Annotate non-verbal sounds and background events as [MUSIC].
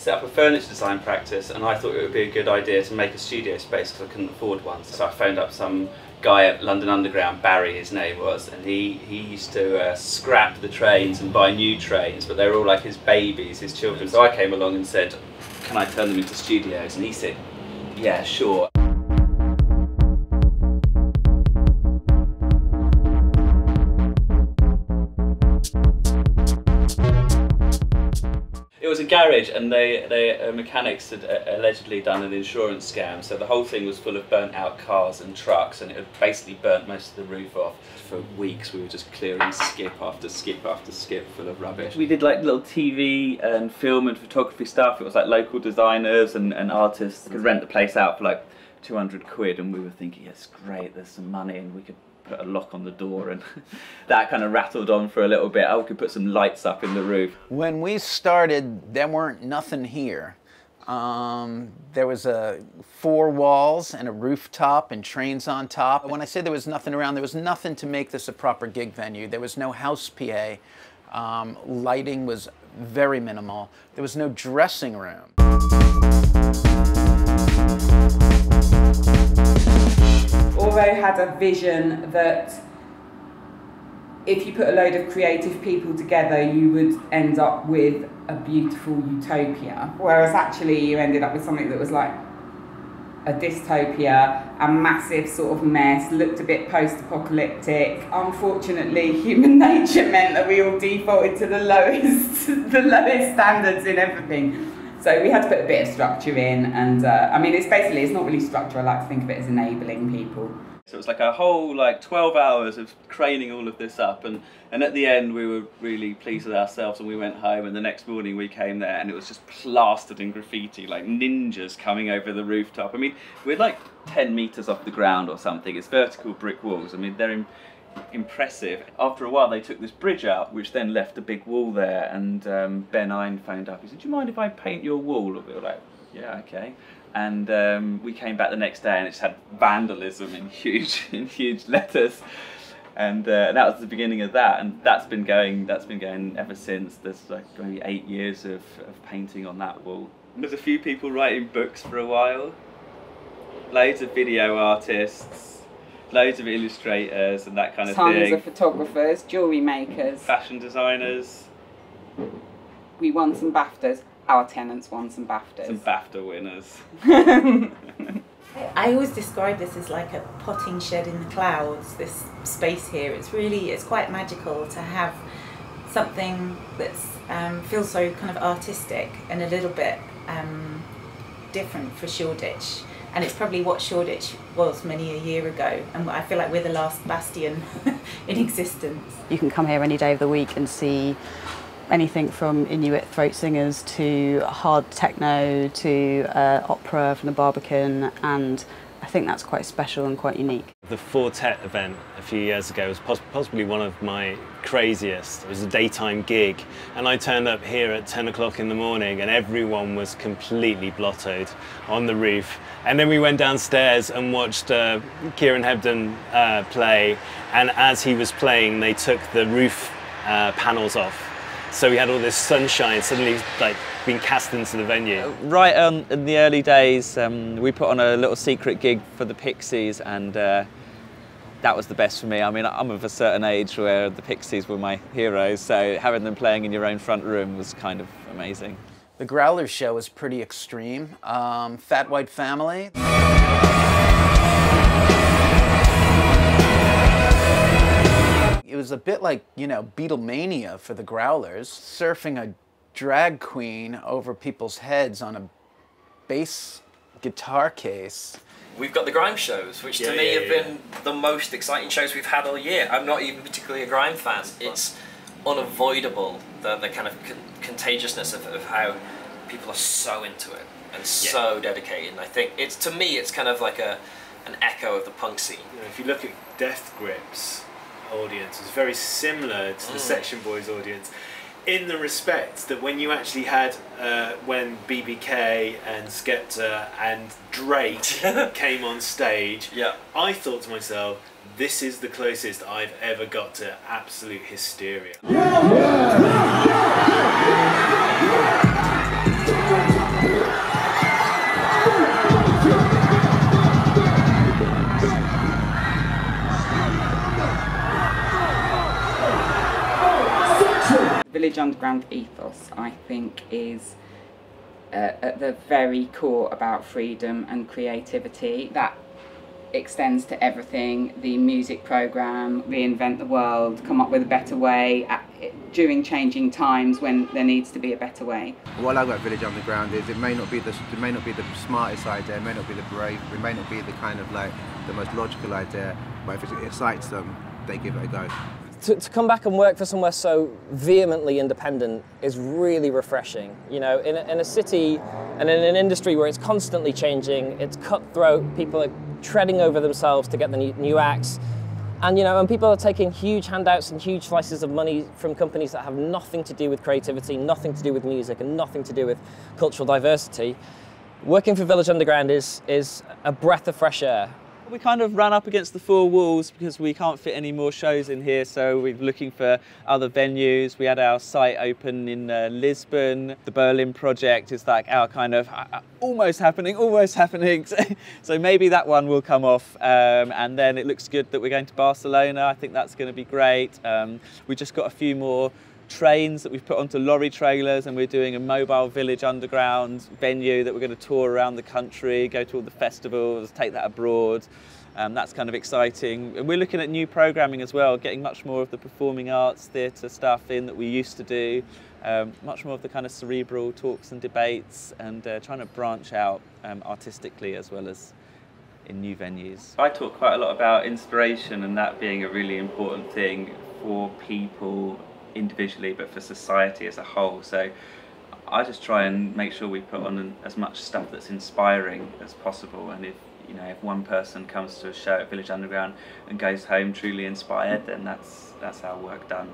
set up a furniture design practice, and I thought it would be a good idea to make a studio space because I couldn't afford one. So I phoned up some guy at London Underground, Barry his name was, and he, he used to uh, scrap the trains and buy new trains, but they were all like his babies, his children. So I came along and said, can I turn them into studios? And he said, yeah, sure. A garage, and they, they uh, mechanics had uh, allegedly done an insurance scam. So the whole thing was full of burnt out cars and trucks, and it had basically burnt most of the roof off. For weeks, we were just clearing skip after skip after skip full of rubbish. We did like little TV and film and photography stuff. It was like local designers and, and artists could rent the place out for like 200 quid, and we were thinking, yes, great, there's some money, and we could put a lock on the door and [LAUGHS] that kind of rattled on for a little bit. I could put some lights up in the roof. When we started, there weren't nothing here. Um, there was a four walls and a rooftop and trains on top. When I say there was nothing around, there was nothing to make this a proper gig venue. There was no house PA. Um, lighting was very minimal. There was no dressing room. Auro had a vision that if you put a load of creative people together, you would end up with a beautiful utopia. Whereas actually, you ended up with something that was like a dystopia, a massive sort of mess, looked a bit post apocalyptic. Unfortunately, human [LAUGHS] nature meant that we all defaulted to the lowest, [LAUGHS] the lowest standards in everything. So we had to put a bit of structure in, and uh, I mean, it's basically it's not really structure. I like to think of it as enabling people. So it was like a whole like 12 hours of craning all of this up, and and at the end we were really pleased with ourselves, and we went home, and the next morning we came there, and it was just plastered in graffiti, like ninjas coming over the rooftop. I mean, we're like 10 meters off the ground or something. It's vertical brick walls. I mean, they're in impressive. After a while, they took this bridge out, which then left a big wall there. And um, Ben Eine phoned up. He said, "Do you mind if I paint your wall?" And We were like, "Yeah, okay." And um, we came back the next day, and it just had vandalism in [LAUGHS] huge, in huge letters. And uh, that was the beginning of that, and that's been going. That's been going ever since. There's like maybe eight years of, of painting on that wall. There's a few people writing books for a while. Loads of video artists loads of illustrators and that kind of thing. Tons thing. of photographers, jewellery makers. Fashion designers. We won some BAFTAs. Our tenants won some BAFTAs. Some BAFTA winners. [LAUGHS] I always describe this as like a potting shed in the clouds, this space here. It's really, it's quite magical to have something that um, feels so kind of artistic and a little bit um, different for Shoreditch and it's probably what Shoreditch was many a year ago and I feel like we're the last bastion [LAUGHS] in existence. You can come here any day of the week and see anything from Inuit throat singers to hard techno to uh, opera from the Barbican and I think that's quite special and quite unique. The Four Tet event a few years ago was poss possibly one of my craziest. It was a daytime gig and I turned up here at 10 o'clock in the morning and everyone was completely blottoed on the roof. And then we went downstairs and watched uh, Kieran Hebden uh, play and as he was playing they took the roof uh, panels off so we had all this sunshine suddenly like being cast into the venue. Right on in the early days, um, we put on a little secret gig for the Pixies, and uh, that was the best for me. I mean, I'm of a certain age where the Pixies were my heroes, so having them playing in your own front room was kind of amazing. The Growlers show was pretty extreme. Um, Fat White Family. Was a bit like, you know, Beatlemania for the Growlers, surfing a drag queen over people's heads on a bass guitar case. We've got the grime shows, which Yeah, to me yeah, have yeah. been the most exciting shows we've had all year. I'm not even particularly a grime fan. It's unavoidable, the, the kind of con- contagiousness of, of how people are so into it and so dedicated. And I think it's, to me, it's kind of like a, an echo of the punk scene. You know, if you look at Death Grips audience, it's very similar to the Mm. Section Boyz audience in the respect that when you actually had uh, when BBK and Skepta and Drake [LAUGHS] came on stage, Yeah. I thought to myself, this is the closest I've ever got to absolute hysteria. Yeah, yeah, yeah, yeah, yeah. Underground ethos, I think, is uh, at the very core about freedom and creativity. That extends to everything the music program, reinvent the world, come up with a better way at, during changing times when there needs to be a better way. What I like about Village Underground is it may not be the it may not be the smartest idea, it may not be the brave, it may not be the kind of like the most logical idea, but if it excites them, they give it a go. To, to, come back and work for somewhere so vehemently independent is really refreshing. You know, in a, in a city and in an industry where it's constantly changing, it's cutthroat, people are treading over themselves to get the new, new acts. And you know, and people are taking huge handouts and huge slices of money from companies that have nothing to do with creativity, nothing to do with music, and nothing to do with cultural diversity. Working for Village Underground is is a breath of fresh air. We kind of ran up against the four walls because we can't fit any more shows in here, so we're looking for other venues. We had our site open in uh, Lisbon. The Berlin project is like our kind of uh, uh almost happening, almost happening. [LAUGHS] so maybe that one will come off. Um, and then it looks good that we're going to Barcelona. I think that's going to be great. Um, we just got a few more trains that we've put onto lorry trailers and we're doing a mobile village underground venue that we're going to tour around the country, go to all the festivals, take that abroad. Um, that's kind of exciting. And we're looking at new programming as well, getting much more of the performing arts, theatre stuff in that we used to do, um, much more of the kind of cerebral talks and debates and uh, trying to branch out um, artistically as well as in new venues. I talk quite a lot about inspiration and that being a really important thing for people individually but for society as a whole. So I just try and make sure we put on as much stuff that's inspiring as possible and if you know if one person comes to a show at Village Underground and goes home truly inspired then that's that's our work done.